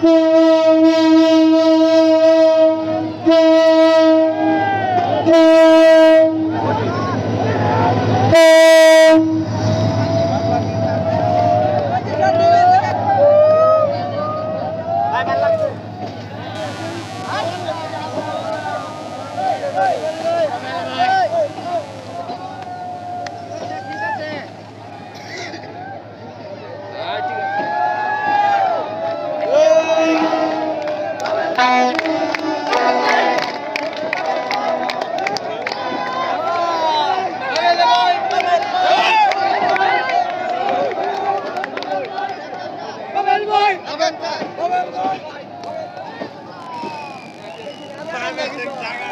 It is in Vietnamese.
Música subscribe cho kênh Ghiền Mì